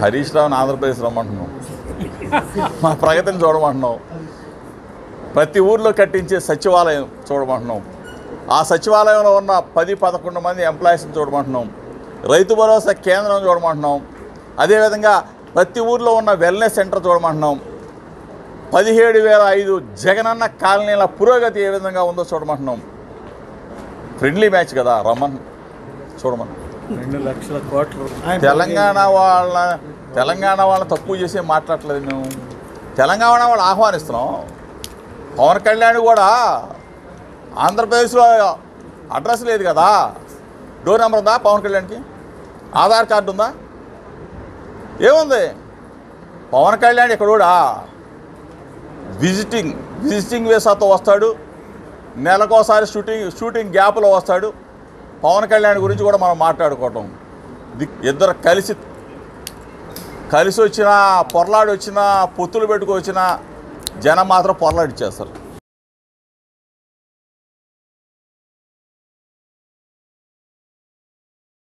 హరీష్ రావుని ఆంధ్రప్రదేశ్ రమ్మంటున్నాం మా ప్రగతిని చూడమంటున్నాం ప్రతి ఊర్లో కట్టించే సచివాలయం చూడమంటున్నాం ఆ సచివాలయంలో ఉన్న పది పదకొండు మంది ఎంప్లాయీస్ని చూడమంటున్నాం రైతు భరోసా కేంద్రం చూడమంటున్నాం అదేవిధంగా ప్రతి ఊర్లో ఉన్న వెల్నెస్ సెంటర్ చూడమంటున్నాం పదిహేడు వేల ఐదు జగనన్న కాలనీల పురోగతి ఏ విధంగా ఉందో చూడమంటున్నాం ఫ్రెండ్లీ మ్యాచ్ కదా రమ్మన్. చూడమన్నాం రెండు లక్షల కోట్లు. తెలంగాణ వాళ్ళ తెలంగాణ వాళ్ళని తక్కువ చేసి మాట్లాడట్లేదు మేము. తెలంగాణ వాళ్ళు ఆహ్వానిస్తున్నాం. పవన్ కళ్యాణ్ కూడా ఆంధ్రప్రదేశ్లో అడ్రస్ లేదు కదా. డోర్ నెంబర్ ఉందా పవన్ కళ్యాణ్కి? ఆధార్ కార్డు ఉందా? ఏముంది? పవన్ కళ్యాణ్ ఇక్కడ కూడా విజిటింగ్ విజిటింగ్ వీసాతో వస్తాడు. నెలకోసారి షూటింగ్ షూటింగ్ గ్యాప్లో వస్తాడు. పవన్ కళ్యాణ్ గురించి కూడా మనం మాట్లాడుకోవటం. ఇద్దరు కలిసి కలిసి వచ్చిన పొరలాడి వచ్చిన పొత్తులు పెట్టుకు జనం మాత్రం పొరలాడిచ్చేస్తారు.